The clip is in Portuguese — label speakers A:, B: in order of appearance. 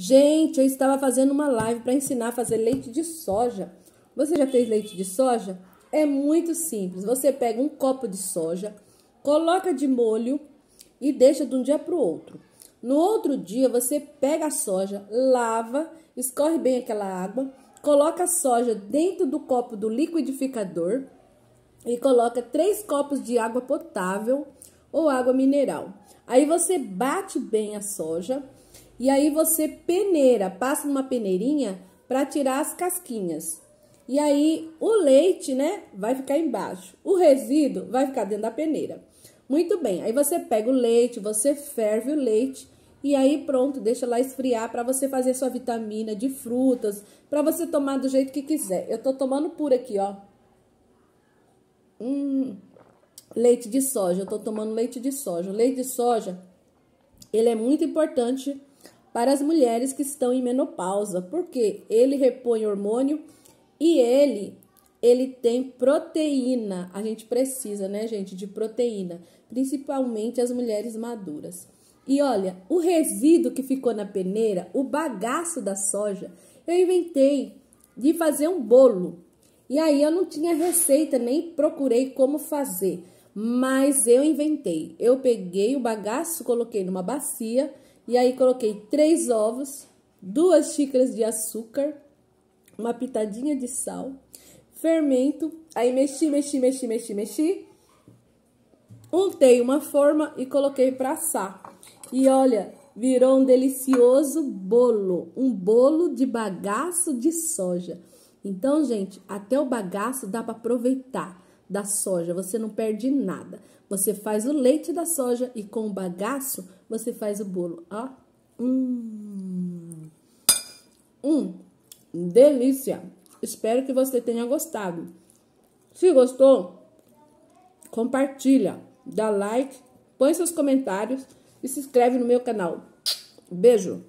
A: Gente, eu estava fazendo uma live para ensinar a fazer leite de soja. Você já fez leite de soja? É muito simples. Você pega um copo de soja, coloca de molho e deixa de um dia para o outro. No outro dia, você pega a soja, lava, escorre bem aquela água, coloca a soja dentro do copo do liquidificador e coloca três copos de água potável ou água mineral. Aí você bate bem a soja e aí você peneira, passa numa peneirinha para tirar as casquinhas. E aí o leite, né, vai ficar embaixo. O resíduo vai ficar dentro da peneira. Muito bem. Aí você pega o leite, você ferve o leite e aí pronto, deixa lá esfriar para você fazer sua vitamina de frutas, para você tomar do jeito que quiser. Eu tô tomando puro aqui, ó. Hum, leite de soja. Eu tô tomando leite de soja. O leite de soja, ele é muito importante para as mulheres que estão em menopausa, porque ele repõe hormônio e ele ele tem proteína. A gente precisa, né, gente, de proteína, principalmente as mulheres maduras. E olha, o resíduo que ficou na peneira, o bagaço da soja, eu inventei de fazer um bolo. E aí eu não tinha receita, nem procurei como fazer, mas eu inventei. Eu peguei o bagaço, coloquei numa bacia e aí coloquei três ovos, duas xícaras de açúcar, uma pitadinha de sal, fermento, aí mexi, mexi, mexi, mexi, mexi. Untei uma forma e coloquei para assar. E olha, virou um delicioso bolo, um bolo de bagaço de soja. Então, gente, até o bagaço dá para aproveitar da soja, você não perde nada. Você faz o leite da soja e com o bagaço você faz o bolo, ó. Hum. Hum. Delícia. Espero que você tenha gostado. Se gostou, compartilha, dá like, põe seus comentários e se inscreve no meu canal. Beijo!